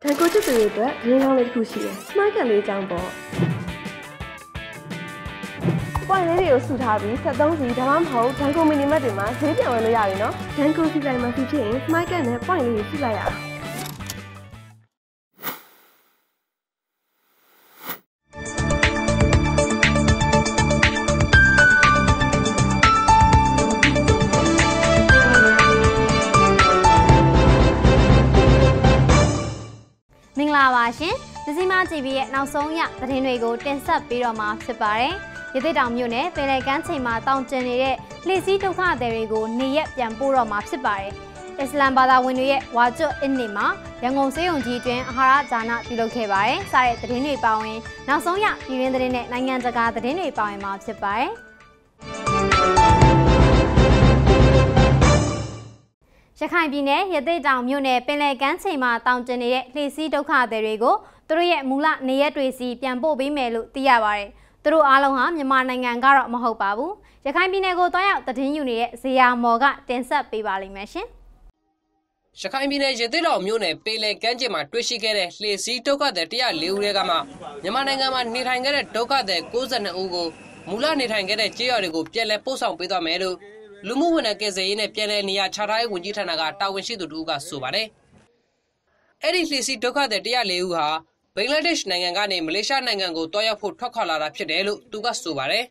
။ဒါကိုချစ်သူတွေအတွက်ရင်းကောင်းလေးတစ်ခုရှိတယ်။ Smart ကလေးအကြောင်းပေါ့။ပွိုင်လေးတွေကိုစုထားပြီး73စီဒါမှမဟုတ်ဒန်ကိုမီနီမတ်တွေမှာဈေးပြောင်းဝယ်လို့ရပြီနော်။ဒန်ကိုစီတိုင်းမှာဖြစ်ဖြစ်ရင် Smart ကနဲ့ပွိုင်လေးတွေစုလိုက်ရအောင်။ မင်္ဂလာပါရှင်။ဒစီမာ TV ရဲ့နောက်ဆုံးရသတင်းတွေကိုတင်ဆက်ပေးတော့မှာဖြစ်ပါတယ်။ရသေးတောင်မြို့နယ်ပင်လယ်ကမ်းခြေမှာတောင်ကျင်နေတဲ့လှည့်စည်းဒုက္ခသည်တွေကိုနေရက်ပြန်ပို့တော့မှာဖြစ်ပါတယ်။အစ္စလမ်ဘာသာဝင်တွေရဲ့ဝါကျွတ်အစ်နေမှာရန်ကုန်စေယုံကြီးတွင်အာဟာရဂျာနပြုလုပ်ခဲ့ပါတယ်။စားတဲ့သတင်းတွေပါဝင်နောက်ဆုံးရပြည်တွင်းသတင်းနဲ့နိုင်ငံတကာသတင်းတွေပါဝင်မှာဖြစ်ပါတယ်။ ရခိုင်ပြည်နယ်ရသေ့တောင်မြို့နယ်ပင်လယ်ကမ်းခြေမှာတောင်ကျနေတဲ့လှေစီးဒုက္ခသည်တွေကိုသူတို့ရဲ့မူလနေရက်တွေစီပြန်ပို့ပေးမယ်လို့သိရပါတယ်။သူတို့အားလုံးဟာမြန်မာနိုင်ငံကတော့မဟုတ်ပါဘူး။ရခိုင်ပြည်နယ်ကိုတွားရောက်သတင်းယူနေတဲ့ဇေယျမော်ကတင်ဆက်ပေးပါလိမ့်မယ်ရှင်။ရခိုင်ပြည်နယ်ရသေးတော်မြို့နယ်ပေလယ်ကမ်းခြေမှာတွေ့ရှိခဲ့တဲ့လှေစီးဒုက္ခသည်104ဦးထဲကမှမြန်မာနိုင်ငံမှာနေထိုင်ခဲ့တဲ့ဒုက္ခသည်62ဦးကိုမူလနေထိုင်ခဲ့တဲ့ကြေးရွာတွေကိုပြန်လည်ပို့ဆောင်ပေးသွားမယ်လို့ လူမှုဝန်ထမ်းကယ်ဆယ်ရေးနဲ့ပြန်လည်နေရာချထားရေးဝန်ကြီးဌာနကတာဝန်ရှိသူတို့ကဆိုပါတယ်။အဲ့ဒီလှေစီးဒုက္ခသည်104ဦးဟာဘင်္ဂလားဒေ့ရှ်နိုင်ငံကနေမလေးရှားနိုင်ငံကိုတွားရောက်ဖို့ထွက်ခွာလာတာဖြစ်တယ်လို့သူကဆိုပါတယ်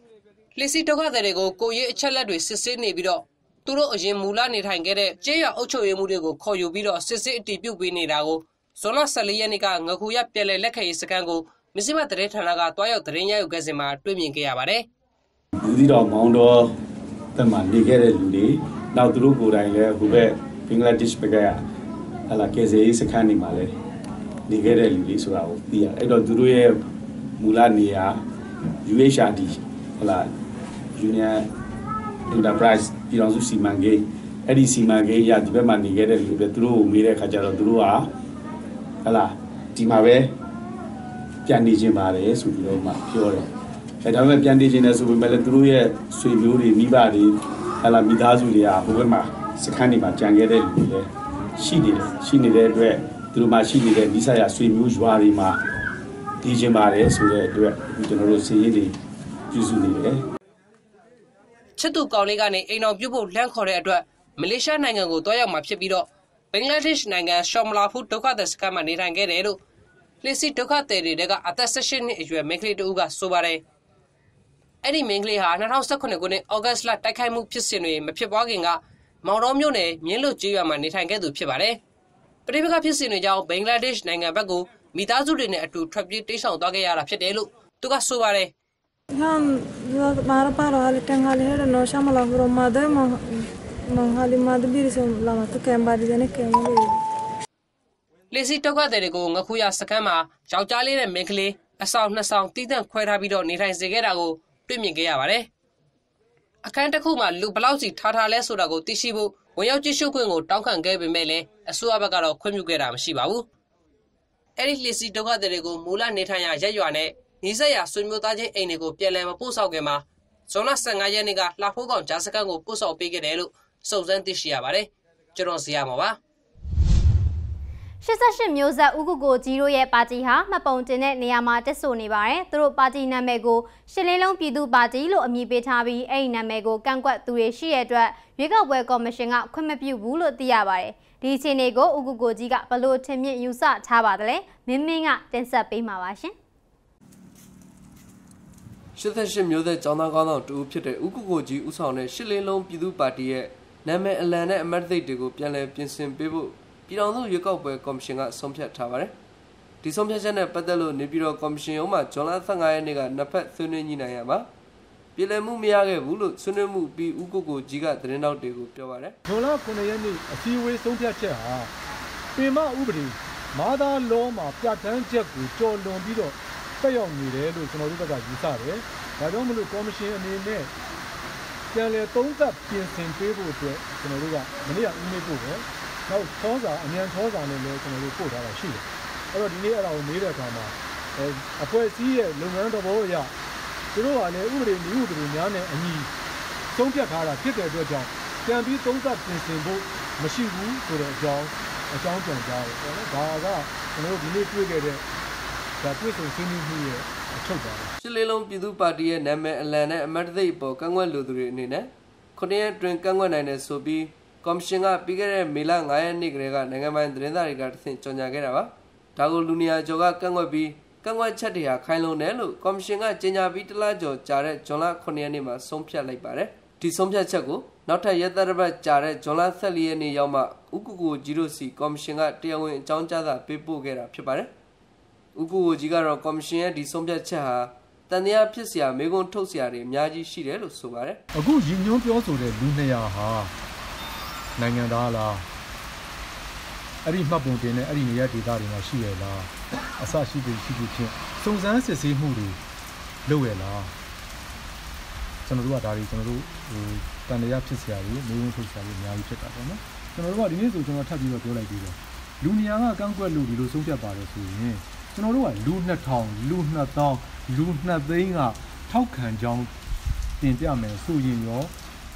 ။လှေစီးဒုက္ခသည်တွေကိုကိုရေးအချက်လက်တွေစစ်ဆေးနေပြီးတော့သူတို့အရင်မူလနေထိုင်ခဲ့တဲ့ကျေးရွာအုပ်ချုပ်ရေးမှုတွေကိုခေါ်ယူပြီးတော့စစ်စစ်အတည်ပြုပေးနေတာကိုဇွန်လ14ရက်နေ့ကငခုရပြည်လဲလက်ခရီးစကန်ကိုမြစည်းမတရေဌာနကတွားရောက်သတင်းရယူခဲ့စဉ်မှာတွေ့မြင်ခဲ့ရပါတယ်လူသီတော်မောင်းတော် တက်မှာနေခဲ့တဲ့လူတွေနောက်သူတို့ကိုယ်တိုင်လည်းဟိုဘက်ဘင်္ဂလားဒေ့ရှ်ဘက်ကဟလာကေဇေးစခန်းနေမှာလည်းနေခဲ့တဲ့လူတွေဆိုတာကိုသိရတယ်အဲ့တော့သူတို့ရဲ့မူလနေရာ UHRD ဟလာ Union Enterprise ပြည်တော်စုစီမံကိန်းအဲ့ဒီစီမံကိန်းအရဒီဘက်မှာနေခဲ့တဲ့လူတွေပဲသူတို့ကိုမေးတဲ့အခါကျတော့သူတို့ကဟလာဒီမှာပဲပြန်နေခြင်းပါတယ်ဆိုပြီးတော့မှပြောတယ် အဲဒါပေမဲ့ပြန်တည်ခြင်းနဲ့ဆိုပေမဲ့လည်းသူတို့ရဲ့ဆွေမျိုးတွေမိဘတွေဟလာမိသားစုတွေကဟိုဘက်မှာစခန်းတွေမှာကြံခဲ့တဲ့လူတွေလည်းရှိနေတယ်ရှိနေတဲ့အတွက်သူတို့မှာရှိနေတဲ့မိဆရာဆွေမျိုးရွာတွေမှာတည်ခြင်းပါတယ်ဆိုတဲ့အတွက်အခုကျွန်တော်တို့စီးရင်တွေပြုစုနေတယ်ချစ်သူကောင်လေးကနေအိမ်တော်ပြုတ်ဖို့လှမ်းခေါ်တဲ့အတွက်မလေးရှားနိုင်ငံကိုတွားရောက်မှာဖြစ်ပြီးတော့ဘင်္ဂလားဒေ့ရှ်နိုင်ငံရှော်မလာဖူဒုက္ခသည်စခန်းမှာနေထိုင်ခဲ့တယ်လို့လှစီဒုက္ခသည်တွေကအသက်18နှစ်အရွယ်မိန်းကလေးတဦးကဆိုပါတယ် အဲ့ဒီမိန်းကလေးဟာ2018ခုနှစ်ဩဂတ်လတိုက်ခိုက်မှုဖြစ်စဉ်တွေမဖြစ်ပွားခင်ကမောင်တော်မြို့နယ်မြင်းလွတ်ကျေးရွာမှာနေထိုင်ခဲ့သူဖြစ်ပါတယ်ပဋိပက္ခဖြစ်စဉ်တွေကြောင့်ဘင်္ဂလားဒေ့ရှ်နိုင်ငံဘက်ကိုမိသားစုတွေနဲ့အတူထွက်ပြေးတိမ်းရှောင်သွားခဲ့ရတာဖြစ်တယ်လို့သူကဆိုပါတယ် हम मारा पारो हाले टंगाले है नो शामला रो मादे म म हाले मादे बीर से लामा तो कैम बादी देने कैम ले လေစီတောက်ကတဲ့တွေကိုငခုရစကမ်းမှာယောက်ျားလေးနဲ့မိန်းကလေးအဆောင်နှစ်ဆောင်တီးတန့်ခွဲထားပြီးတော့နေထိုင်စေခဲ့တာကို တွေ့မြင်ခဲ့ရပါတယ်။အခန်းတစ်ခုမှာလူဘလောက်စီထားထားလဲဆိုတာကိုသိရှိဖို့ဝင်ရောက်ကြည့်ရှုခွင့်ကိုတောင်းခံခဲ့ပေမဲ့လည်းအစိုးရဘက်ကတော့ခွင့်ပြုခဲ့တာမရှိပါဘူး။အဲ့ဒီလေစီတောက်ကတဲ့တွေကိုမူလနေထိုင်ရာရက်ရွာနဲ့နေဆက်ရာဆွေမျိုးသားချင်းအိမ်တွေကိုပြန်လည်မပို့ဆောင်ခင်မှာဇွန်လ15ရက်နေ့ကလှဖိုးကောင်ဂျာစကန်ကိုပို့ဆောင်ပေးခဲ့တယ်လို့စုံစမ်းသိရှိရပါတယ်။ကျွန်တော်ဇေယျမှာပါ။ 88မျိုးဆက်ဥက္ကုကိုကြီးတို့ရဲ့ပါတီဟာမှတ်ပုံတင်တဲ့နေရာမှာတက်ဆိုနေပါတယ်။သူတို့ပါတီနာမည်ကိုရှစ်လေးလုံးပြည်သူပါတီလို့အမည်ပေးထားပြီးအဲ့ဒီနာမည်ကိုကန့်ကွက်သူတွေရှိရတဲ့အတွက်ရွေးကောက်ပွဲကော်မရှင်ကခွင့်မပြုဘူးလို့သိရပါတယ်။ဒီအခြေအနေကိုဥက္ကုကိုကြီးကဘလို့ထင်မြင်ယူဆထားပါသလဲ။မင်းမင်းကတင်ဆက်ပေးမှာပါရှင်။88မျိုးသက်ကျောင်းသားကောင်းဆောင်တူဖြစ်တဲ့ဥက္ကုကိုကြီးဦးဆောင်တဲ့ရှစ်လင်းလုံးပြည်သူ့ပါတီရဲ့နာမည်အလံနဲ့အမတ်သိတ်တွေကိုပြန်လည်ပြင်ဆင်ပေးဖို့ ပြည်ထောင်စုရွေးကောက်ပွဲကော်မရှင်ကဆုံးဖြတ်ထားပါတယ်။ဒီဆုံးဖြတ်ချက်နဲ့ပတ်သက်လို့နေပြည်တော်ကော်မရှင်ရုံးမှဇွန်လ15ရက်နေ့ကနှစ်ဖက်ဆွေးနွေးညှိနှိုင်းရမှာပြည်လည်မှုမရခဲ့ဘူးလို့ဆွေးနွေးမှုပြီးဥက္ကုကိုကြီးကသတင်းတောက်တွေကိုပြောပါတယ်ဒေါ်လာ9ရက်နေ့အစည်းအဝေးဆုံးဖြတ်ချက်ဟာပင်မဥပဒေမာသာလောမှာပြဋ္ဌာန်းချက်ကိုကြော်လွန်ပြီးတော့တက်ရောက်နေတယ်လို့ကျွန်တော်တို့ဘက်ကယူဆတယ်။ဒါကြောင့်မလို့ကော်မရှင်အနေနဲ့ပြန်လည်သုံးသပ်ပြင်ဆင်ပေးဖို့အတွက်ကျွန်တော်တို့ကမနေ့က email ပို့တယ်။ နောက်ချောစာအမြန်ချောစာနဲ့လည်းကျွန်တော်တို့ပို့ထားတာရှိတယ်။အဲ့တော့ဒီနေ့အဲ့ဒါကိုမေးတဲ့အခါမှာအဲအဖွဲ့အစည်းရဲ့လုပ်ငန်းသဘောအရသူတို့ကလည်းဥပဒေမျိုးဥပဒေများနဲ့အညီသုံးဖြတ်ထားတာဖြစ်တဲ့အတွက်ကြောင့်ပြန်ပြီးသုံးသပ်ပြင်ဆင်ဖို့မရှိဘူးဆိုတဲ့အကြောင်းအကြောင်းပြန်ကြားတယ်ပေါ့နော်ဒါကကျွန်တော်တို့ဒီနေ့တွေ့ခဲ့တဲ့ဒါတွေ့ဆုံဆွေးနွေးမှုရဲ့အချုပ်ပါပဲရှစ်လေးလုံးပြည်သူ့ပါတီရဲ့နာမည်အလံနဲ့အမတ်တသိပ်အပေါ်ကန့်ကွက်လူသူတွေအနေနဲ့ခုနှစ်ရက်တွင်ကန့်ကွက်နိုင်တယ်ဆိုပြီး ကော်မရှင်ကပြီးခဲ့တဲ့မေလ9ရက်နေ့ကလေးကနိုင်ငံပိုင်သတင်းစာတွေကတဆင့်ကြေညာခဲ့တာပါဒါကိုလူနေရာကျော်ကကန့်ကွက်ပြီးကန့်ကွက်ချက်တွေဟာခိုင်လုံတယ်လို့ကော်မရှင်ကကြေညာပြီးတလကျော်ကြာတဲ့ဇွန်လ9ရက်နေ့မှာဆုံးဖြတ်လိုက်ပါတယ်ဒီဆုံးဖြတ်ချက်ကိုနောက်ထပ်ရက်သတ္တပတ်ကြာတဲ့ဇွန်လ14ရက်နေ့ရောက်မှဥက္ကုကိုဂျီရိုစီကော်မရှင်ကတရားဝင်အကြောင်းကြားစာပေးပို့ခဲ့တာဖြစ်ပါတယ်ဥက္ကုကိုကြီးကတော့ကော်မရှင်ရဲ့ဒီဆုံးဖြတ်ချက်ဟာတန်တရားဖြစ်เสียမေကွန်းထုတ်เสียတွေအများကြီးရှိတယ်လို့ဆိုပါတယ် အခုရည်ညွှန်းပြောဆိုတဲ့လူ200ဟာ နိုင်ငံသားလားအဲ့ဒီမှတ်ပုံတင်တဲ့အဲ့ဒီနေရာဒေသတွေမှာရှိရလားအစရှိပြီရှိပြီဖြင့်စုံစမ်းစစ်ဆေးမှုတွေလုပ်ရလားကျွန်တော်တို့ကဒါတွေကျွန်တော်တို့ဟိုတန်တရားဖြစ်စရာတွေမျိုးဝင်ထုတ်စရာတွေအများကြီးဖြစ်တာပေါ့နော်ကျွန်တော်တို့ကဒီနေ့ဆိုကျွန်တော်ထပ်ပြီးတော့ပြောလိုက်ပြီးတော့လူနေရာကကန့်ကွက်လို့ဒီလိုဆုံးဖြတ်ပါတယ်ဆိုရင်ကျွန်တော်တို့ကလူ2000လူ2000လူ2000ကထောက်ခံကြောင်းတင်ပြမယ်ဆိုရင်ရော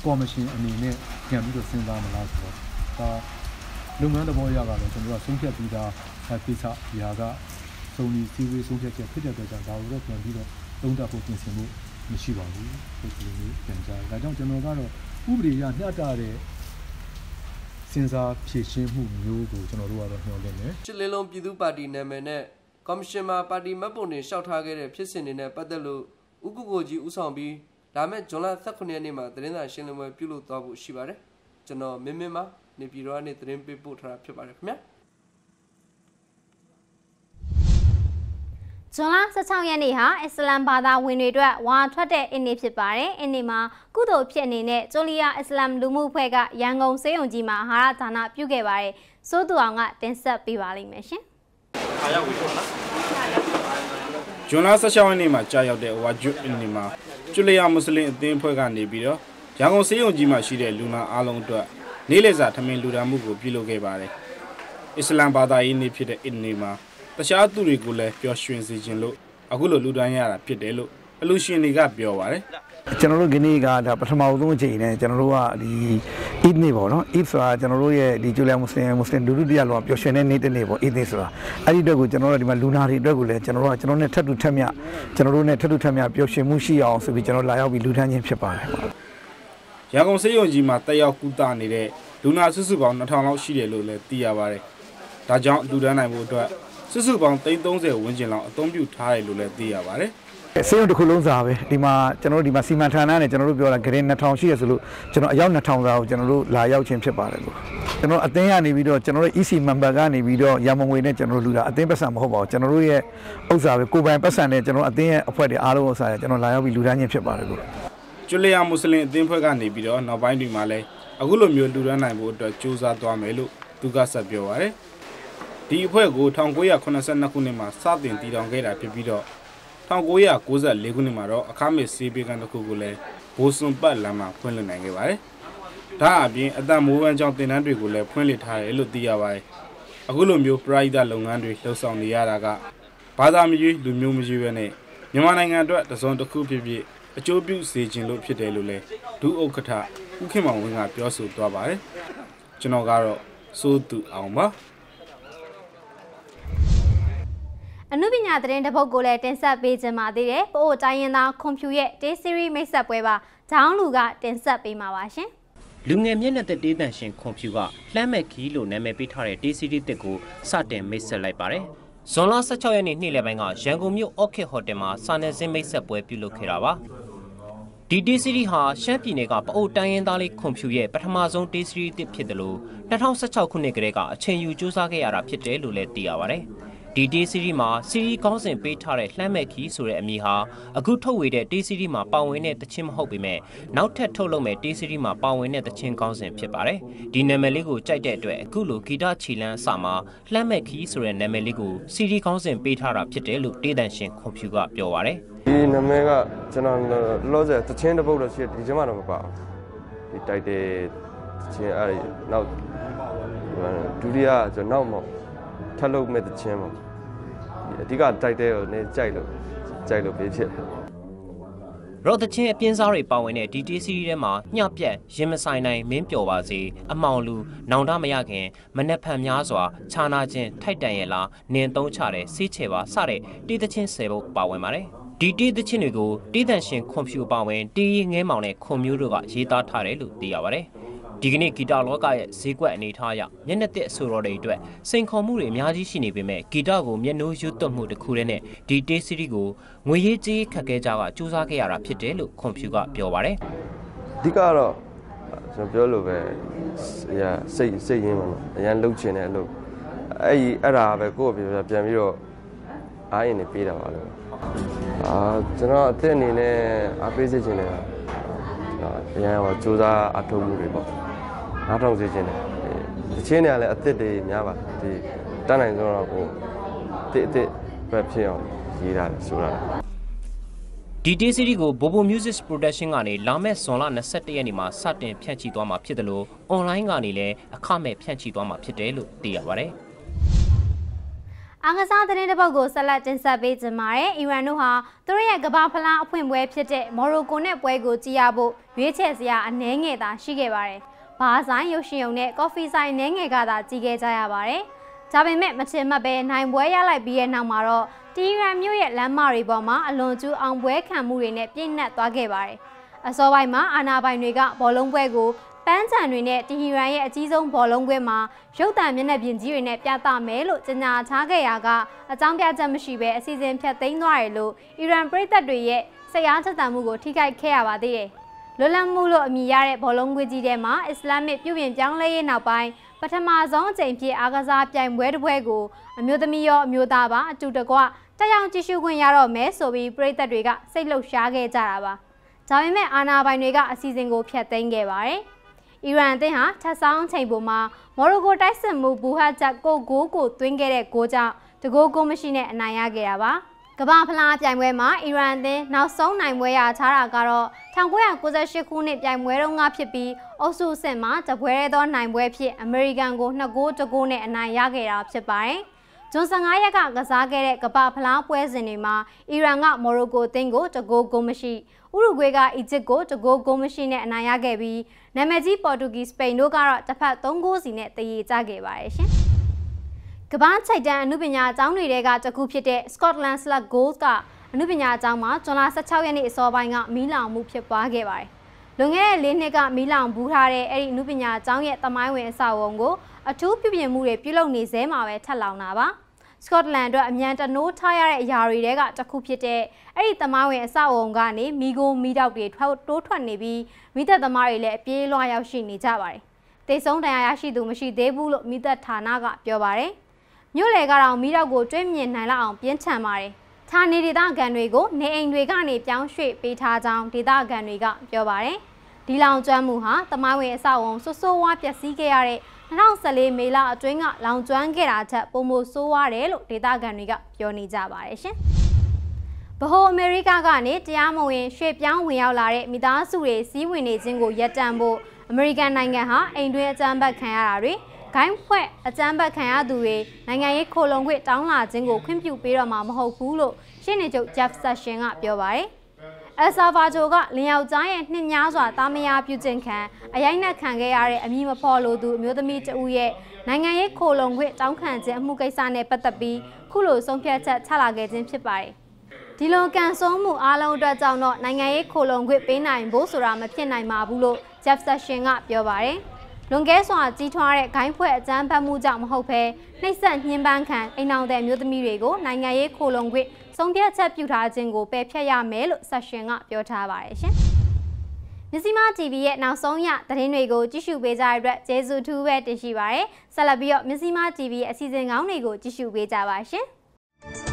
ကော်မရှင်အနေနဲ့ ပြန်ပြီးတော့စဉ်းစားမလားဆိုတော့ဒါလုပ်ငန်းသဘောအရကတော့ကျွန်တော်တို့ကဆုံးဖြတ်ပြီးသားကိစ္စဒီဟာကစုံလီစီဝေးဆုံးဖြတ်ချက်ဖြစ်တဲ့အတွက်ကြောင့်ဒါကိုတော့ပြန်ပြီးတော့သုံးသပ်ဖို့ပြင်ဆင်မှုမရှိပါဘူးဒီလိုမျိုးပြန်ကြားဒါကြောင့်ကျွန်တော်ကတော့ဥပဒေရမျှတတဲ့စဉ်းစားဖြည့်ရှင်းမှုမျိုးကိုကျွန်တော်တို့ကတော့ညှော်လင့်တယ်ချစ်လေးလုံးပြည်သူ့ပါတီနာမည်နဲ့ကော်မရှင်မှာပါတီမှတ်ပုံတင်လျှောက်ထားခဲ့တဲ့ဖြစ်စဉ်တွေနဲ့ပတ်သက်လို့ဥက္ကုကိုကြီးဦးဆောင်ပြီး လာမယ့်ဇွန်လ18ရက်နေ့မှာသတင်းစာရှင်းလင်းပွဲပြုလုပ်သွားဖို့ရှိပါတယ်ကျွန်တော်မင်းမင်းပါနေပြည်တော်ကနေသတင်းပေးပို့ထားတာဖြစ်ပါတယ်ခင်ဗျာဇွန်လ16ရက်နေ့ဟာအစ္စလမ်ဘာသာဝင်တွေအတွက်ဝါထွက်တဲ့အင်းနေ့ဖြစ်ပါတယ်။အင်းနေ့မှာကုသိုလ်ဖြစ်အနေနဲ့ဂျိုလီယာအစ္စလမ်လူမှုအဖွဲ့ကရန်ကုန်စေယုံကြီးမှာအာဟာရဒါနပြုခဲ့ပါတယ်။စိုးသူအောင်ကတင်ဆက်ပေးပါလိမ့်မယ်ရှင်။ဂျွန်လာ16ရက်နေ့မှာကြာရောက်တဲ့ဝါဂျွတ်အင်းနီမှာ ကျွလျာမွတ်စလင်အသင်းအဖွဲ့ကနေပြီးတော့ရန်ကုန်စေယုံကြီးမှာရှိတဲ့လူနာအားလုံးအတွက်နေ့လည်စာထမင်းလူဒန်းမှုကိုပြုလုပ်ခဲ့ပါတယ်။အစ္စလမ်ဘာသာရေးနေ့ဖြစ်တဲ့အင်းနီမှာတခြားသူတွေကိုလည်းပျော်ရွှင်စေခြင်းလို့အခုလိုလူဒန်းရတာဖြစ်တယ်လို့အလူရှင်တွေကပြောပါတယ်။ကျွန်တော်တို့ဒီနေ့ကဒါပထမဆုံးအချိန်နဲ့ကျွန်တော်တို့ကဒီ အစ်နေ့ပေါ့နော်အစ်ဆိုတာကျွန်တော်တို့ရဲ့ဒီဂျူလီယာမွတ်စလင်မွတ်စလင်လူလူတရားလောကပျော်ရွှင်တဲ့နေ့တစ်နေ့ပေါ့အစ်နေ့ဆိုတာအဲ့ဒီအတွက်ကိုကျွန်တော်တို့ဒီမှာလူနာတွေအတွက်ကိုလည်းကျွန်တော်တို့ကကျွန်တော်နဲ့ထပ်တူထပ်မြကျွန်တော်တို့နဲ့ထပ်တူထပ်မြပျော်ရွှင်မှုရှိအောင်ဆိုပြီးကျွန်တော်လာရောက်ပြီးလူထမ်းခြင်းဖြစ်ပါတယ်ရန်ကုန်စေယုံကြီးမှာတက်ရောက်ကူတာနေတဲ့လူနာစုစုပေါင်း2000လောက်ရှိတယ်လို့လည်းသိရပါတယ်။ဒါကြောင့်လူဒန်းနိုင်မှုအတွက်စုစုပေါင်း330ဝန်းကျင်လောက်အသုံးပြုထားတယ်လို့လည်းသိရပါတယ်။ စေယုံတစ်ခုလုံးစာပဲဒီမှာကျွန်တော်တို့ဒီမှာစီမံဌာနနဲ့ကျွန်တော်တို့ပြောတာဂရင်2000ရှိရဆိုလို့ကျွန်တော်အယောက်2000စာကိုကျွန်တော်တို့လာရောက်ခြင်းဖြစ်ပါတယ်လို့ကျွန်တော်အသင်းကနေပြီးတော့ကျွန်တော်တို့ EC member ကနေပြီးတော့ရမုံငွေနဲ့ကျွန်တော်တို့လူတာအသင်းပတ်စံမဟုတ်ပါဘူးကျွန်တော်တို့ရဲ့ဥစ္စာပဲကိုယ်ပိုင်ပတ်စံနဲ့ကျွန်တော်အသင်းရဲ့အဖွဲ့တွေအားလုံးဥစ္စာရကျွန်တော်လာရောက်ပြီးလူတန်းခြင်းဖြစ်ပါတယ်လို့ကျွလျာမွတ်စလင်အသင်းဖွဲ့ကနေပြီးတော့နောက်ပိုင်းတွေမှာလည်းအခုလိုမျိုးလူရန်နိုင်ဖို့အတွက်ကြိုးစားသွားမယ်လို့သူကဆက်ပြောပါရယ်ဒီအဖွဲ့ကို1982ခုနှစ်မှာစတင်တည်ထောင်ခဲ့တာဖြစ်ပြီးတော့ 1994ခုနှစ်မှာတော့အခမဲ့စေးပေးကန်တစ်ခုကိုလည်းဘိုးစွန်ပတ်လမ်းမှာဖွင့်လှစ်နိုင်ခဲ့ပါတယ်ဒါအပြင်အတန်မိုးဝမ်းကြောင့်တင်တန်းတွေကိုလည်းဖွင့်လှစ်ထားတယ်လို့သိရပါတယ်အခုလိုမျိုးပရိုက်တာလုပ်ငန်းတွေလှုပ်ဆောင်နေရတာကဘာသာမရွေးလူမျိုးမရွေးပဲနဲ့မြန်မာနိုင်ငံအတွက်တစုံတစ်ခုဖြစ်ဖြစ်အကျိုးပြုစေခြင်းလို့ဖြစ်တယ်လို့လည်းဒုဥက္ကဋ္ဌဦးခင်မောင်ဝင်းကပြောဆိုသွားပါတယ်ကျွန်တော်ကတော့စိုးသူအောင်ပါ အနုပညာသတင်းတစ်ပုဒ်ကိုလည်းတင်ဆက်ပေးခြင်းပါသေးတယ်။ပို့အိုတိုင်းရင်သားကွန်ပျူရဲ့ Day Series မိတ်ဆက်ပွဲပါ။ဂျောင်းလူကတင်ဆက်ပေးမှာပါရှင်။လူငယ်မျက်နှာသက်တေးတန်ရှင်ခွန်ဖြူကလှမ်းမဲ့ခီးလို့နာမည်ပေးထားတဲ့ DCD တစ်ကိုစတင်မိတ်ဆက်လိုက်ပါတယ်။ဇွန်လ16ရက်နေ့နေ့လယ်ပိုင်းကရန်ကုန်မြို့ Orchid Hotel မှာစာနယ်ဇင်းမိတ်ဆက်ပွဲပြုလုပ်ခဲ့တာပါ။ဒီ DCD ဟာရှမ်းပြည်နယ်ကပအိုတိုင်းရင်းသားလေးခွန်ဖြူရဲ့ပထမဆုံး DCD တစ်ဖြစ်တယ်လို့2016ခုနှစ်ကတည်းကအချိန်ယူစူးစမ်းခဲ့ရတာဖြစ်တယ်လို့လည်းသိရပါတ ယ်။ဒီ day series မှာ series ကောင်းစဉ်ပေးထားတဲ့လှမ်းမဲ့ခီးဆိုတဲ့အမည်ဟာအခုထုတ်ဝေတဲ့ day series မှာပါဝင်တဲ့တခြင်းမဟုတ်ပေမဲ့နောက်ထပ်ထုတ်လုပ်မဲ့ day series မှာပါဝင်တဲ့တခြင်းကောင်းစဉ်ဖြစ်ပါတယ်။ဒီနာမည်လေးကိုကြိုက်တဲ့အတွက်အခုလိုဂီတချီလန်းအစမှာလှမ်းမဲ့ခီးဆိုတဲ့နာမည်လေးကို series ကောင်းစဉ်ပေးထားတာဖြစ်တယ်လို့တေးတန်ရှင်ခွန်ဖြူကပြောပါရယ်ဒီနာမည်ကကျွန်တော်လောဆယ်သချင်းတစ်ပုတ်တော့ရှိတယ်ဒီကျမတော့မပါဘူးဒီတိုက်တယ်သချင်းအဲ့ဒီနောက်ဒုတိယကျွန်တော်နောက်မှ ထပ်လုပ်မဲ့သချင်းပေါ့ဒီအဓိကတိုက်တယ်ကိုနေကြိုက်လို့ကြိုက်လို့ပေးဖြစ်တယ်ရော့တချင်းအပြင်းစားတွေပါဝင်တဲ့ဒီတေးစီးရီးထဲမှာညပြက်ရင်မဆိုင်နိုင်မင်းပျော်ပါစေအမောင်လူနောင်တမရခင်မနှက်ဖန်များစွာခြာနာချင်းထိုက်တန်ရဲ့လားနင်သုံးချတဲ့စီးချေပါစတဲ့တေးသချင်းဆယ်ဖို့ပါဝင်ပါတယ်ဒီတေးသချင်းတွေကိုတေးတန်ရှင်ခွန်ဖြူပါဝင်တေးရီငဲမောင်နဲ့ခွန်မျိုးတို့ကရေးသားထားတယ်လို့သိရပါတယ် ဒီကနေ့ဂီတလောကရဲ့ဈေးကွက်အနေထားအရမျက်နှာသက်ဆိုတော်တွေအတွက်စိန်ခေါ်မှုတွေအများကြီးရှိနေပေမဲ့ဂီတကိုမျက်နှိုးရွတ်သွတ်မှုတစ်ခုတည်းနဲ့ဒီတေးစီရီကိုငွေရေးကြေးခက်ခဲကြကစူးစမ်းခဲ့ရတာဖြစ်တယ်လို့ကွန်ပျူကပြောပါတယ်အဓိကကတော့ကျွန်တော်ပြောလို့ပဲအရာစိတ်စိတ်ရင်းပါတော့အရင်လှုပ်ချင်တဲ့အလုပ်အဲ့ဒီအဲ့ဒါပဲကိုယ့်အပြင်ပြန်ပြီးတော့အားရင်နေပေးတာပါလို့အာကျွန်တော်အသက်အနေနဲ့အားပေးစေချင်တယ်အရင်ကစူးစမ်းအထောက်မှုတွေပေါ့ အားထုတ်စေချင်တယ်တချင်းတွေကလည်းအသက်တွေများပါဒီတန်းနိုင်ဆုံးတော့ဟိုတစ်အစ်ပဲဖြစ်အောင်ရေးတာဆိုတာဒီတေးစီရီကို Bobo Music Production ကနေလာမယ့်ဇွန်လ22ရက်နေ့မှာစတင်ဖြန့်ချိသွားမှာဖြစ်တယ်လို့ online ကနေလည်းအခမဲ့ဖြန့်ချိသွားမှာဖြစ်တယ်လို့သိရပါတယ်။အားကစားသတင်းတစ်ပုဒ်ကိုဆက်လက်တင်ဆက်ပေးကြပါမယ်။အီရန်တို့ဟာသူတို့ရဲ့ကမ္ဘာဖလားအဖွင့်ပွဲဖြစ်တဲ့မော်ရိုကိုနဲ့ပွဲကိုကြည့်ရဖို့ရွေးချယ်စရာအနှဲငယ်သာရှိခဲ့ပါတယ်။ ဘားဆိုင်ရုပ်ရှင်ရုံနဲ့ကော်ဖီဆိုင်နှဲငယ်ကသာကြည့်ခဲ့ကြရပါတယ်။ဒါပေမဲ့မချင်မှတ်ပဲနိုင်ပွဲရလိုက်ပြီးတဲ့နောက်မှာတော့တီရန်မြို့ရဲ့လမ်းမတွေပေါ်မှာအလွန်ကျူးအောင်ပွဲခံမှုတွေနဲ့ပြည့်နှက်သွားခဲ့ပါတယ်။အစောပိုင်းမှာအာနာပိုင်တွေကဘောလုံးပွဲကိုပန်းချန်တွေနဲ့တီဟီရန်ရဲ့အကြီးဆုံးဘောလုံးကွင်းမှာရုပ်သံမျက်နှာပြင်ကြီးတွေနဲ့ပြသမယ်လို့ကြေညာထားခဲ့ရာကအကြောင်းပြချက်မရှိဘဲအစီအစဉ်ဖြတ်သိမ်းသွားတယ်လို့အီရန်ပြည်သက်တွေရဲ့စိတ်အားချက်တံမှုကိုထိခိုက်ခဲ့ရပါသေးတယ်။ လွတ်လပ်မှုလို့အမည်ရတဲ့ဘောလုံးကွင်းကြီးထဲမှာအစ္စလာမစ်ပြုပြင်ပြောင်းလဲရေးနောက်ပိုင်းပထမဆုံးအကြိမ်ဖြစ်အားကစားပြိုင်ပွဲတစ်ပွဲကိုအမျိုးသမီးရောအမျိုးသားပါအတူတကွတက်ရောက်ကြည့်ရှုခွင့်ရတော့မယ်ဆိုပြီးပြည်သက်တွေကစိတ်လှုပ်ရှားခဲ့ကြတာပါ။ဒါပေမဲ့အာနာပိုင်တွေကအစီအစဉ်ကိုဖျက်သိမ်းခဲ့ပါတယ်။အီရန်အသင်းဟာထပ်ဆောင်ချိန်ပုံမှာမော်ရိုကိုတိုက်စစ်မှုဘူဟာဂျတ်ကိုဂိုးကိုသွင်းခဲ့တဲ့ဂိုးကြောင့်တကိုးကိုမရှိနဲ့အနိုင်ရခဲ့တာပါ။ ကမ္ဘာဖလားပြိုင်ပွဲမှာအီရန်အသင်းနောက်ဆုံးနိုင်ပွဲရထားတာကတော့1998ခုနှစ်ပြိုင်ပွဲတုန်းကဖြစ်ပြီးအုပ်စုအဆင့်မှာတပွဲရဲသောနိုင်ပွဲဖြစ်အမေရိကန်ကို2ဂိုး1ဂိုးနဲ့အနိုင်ရခဲ့တာဖြစ်ပါတယ်။ဂျွန်15ရက်ကကစားခဲ့တဲ့ကမ္ဘာဖလားပွဲစဉ်တွေမှာအီရန်ကမော်ရိုကိုအသင်းကိုတကိုးဂိုးမရှိဥရုဂွေးကအီဂျစ်ကိုတကိုးဂိုးမရှိနဲ့အနိုင်ရခဲ့ပြီးနာမည်ကြီးပေါ်တူဂီစပိန်တို့ကတော့တစ်ဖက်3ဂိုးစီနဲ့တည်ရကြခဲ့ပါတယ်ရှင်။ ကမ္ဘာချိတ်တန်းအမှုပညာအကြောင်းတွေကတခုဖြစ်တဲ့ Scotland Slug Goals ကအမှုပညာအကြောင်းမှာဇွန်လ16ရက်နေ့အစောပိုင်းကမီးလောင်မှုဖြစ်ပွားခဲ့ပါတယ်။လွန်ခဲ့တဲ့၄နှစ်ကမီးလောင်ဘူးထားတဲ့အဲ့ဒီအမှုပညာအကြောင်းရဲ့တမိုင်းဝင်အဆောက်အုံကိုအထူးပြုပြင်မှုတွေပြုလုပ်နေသေးမှာပဲထပ်လောင်တာပါ။စကော့တလန်အတွက်အမြန်တနိုးထားရတဲ့အရာတွေတဲကတစ်ခုဖြစ်တဲ့အဲ့ဒီတမိုင်းဝင်အဆောက်အုံကနေမိโกမိတောက်တွေထွက်တိုးထွက်နေပြီးမိသက်သမားတွေလည်းအပြေးလွှားရောက်ရှိနေကြပါတယ်။တေဆုံးတရားရရှိသူမရှိသေးဘူးလို့မိသက်ဌာနကပြောပါတယ်။ မြို့လေကတော့မိတောက်ကိုတွင်းမြင်နိုင်လောက်အောင်ပြင်းထန်ပါတယ်။ဌာနေဒေသခံတွေကိုနေအိမ်တွေကနေပြောင်းရွှေ့ပေးထားကြောင်းဒေသခံတွေကပြောပါတယ်။ဒီလောင်ကျွမ်းမှုဟာတမိုင်းဝင်အဆောက်အုံဆွဆိုးဝါးပျက်စီးခဲ့ရတဲ့2014မေလအတွင်းကလောင်ကျွမ်းခဲ့တာချက်ပုံမဆိုးဝါးတယ်လို့ဒေသခံတွေကပြောနေကြပါတယ်ရှင်။ဗဟိုအမေရိကကနေတရားမဝင်ရွှေ့ပြောင်းဝင်ရောက်လာတဲ့မိသားစုတွေစီးဝင်နေခြင်းကိုရပ်တန့်ဖို့အမေရိကန်နိုင်ငံဟာအိမ်တွင်းအကြမ်းဖက်ခံရတာတွေ ဂိုင်းဖွဲ့အကြမ်းဖက်ခံရသူတွေနိုင်ငံရေးခိုလုံခွင့်တောင်းလာခြင်းကိုခွင့်ပြုပေးတော့မှာမဟုတ်ဘူးလို့ရှင်းနေချုပ် Jeff Sessions ကပြောပါတယ်။အယ်ဆာဗာဂျိုကလင်ယောက်ကြားရဲ့နှစ်များစွာတာမယာပြုကျင့်ခံအရိုက်နှက်ခံခဲ့ရတဲ့အမည်မဖော်လိုသူအမျိုးသမီးတဦးရဲ့နိုင်ငံရေးခိုလုံခွင့်တောင်းခံခြင်းအမှုကိစ္စနဲ့ပတ်သက်ပြီးခုလိုဆုံးဖြတ်ချက်ချလာခဲ့ခြင်းဖြစ်ပါတယ်။ဒီလိုကန်ဆုံးမှုအားလုံးအတွက်ကြောင့်တော့နိုင်ငံရေးခိုလုံခွင့်ပေးနိုင်ဖို့ဆိုတာမဖြစ်နိုင်ပါဘူးလို့ Jeff Sessions ကပြောပါတယ်။ လွန်ကဲစွာကြီးထွားတဲ့ဂိုင်းဖွဲ့အကြမ်းဖက်မှုကြောင့်မဟုတ်ဘဲနှိပ်စက်ညှဉ်းပန်းခံအိမ်အောင်တဲ့မျိုးသမီးတွေကိုနိုင်ငံရေးခိုလုံခွင့်ဆုံးဖြတ်ချက်ပြုထားခြင်းကိုပယ်ဖျက်ရမယ်လို့ဆက်ရှင်ကပြောထားပါတယ်ရှင်။မြစီမ TV ရဲ့နောက်ဆုံးရသတင်းတွေကိုကြည့်ရှုပေးကြတဲ့အတွက်ကျေးဇူးထူးပဲတင်ရှိပါရယ်။ဆက်လက်ပြီးတော့မြစီမ TV ရဲ့အစီအစဉ်ကောင်းတွေကိုကြည့်ရှုပေးကြပါရှင်။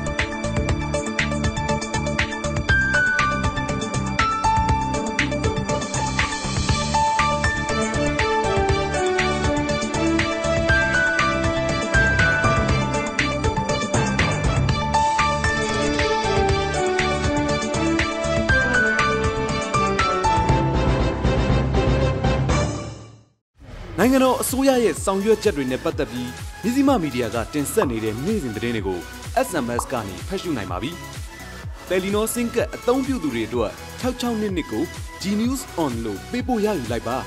နိုင်ငံတော်အစိုးရရဲ့ဆောင်ရွက်ချက်တွေနဲ့ပတ်သက်ပြီးမြစည်းမမီဒီယာကတင်ဆက်နေတဲ့နေ့စဉ်သတင်းတွေကို SMS ကနေဖတ်ရှုနိုင်ပါပြီ။ Telenor SIM ကတ်အသုံးပြုသူတွေအတွက်6622ကို G News On လို့ပေးပို့ရယူလိုက်ပါ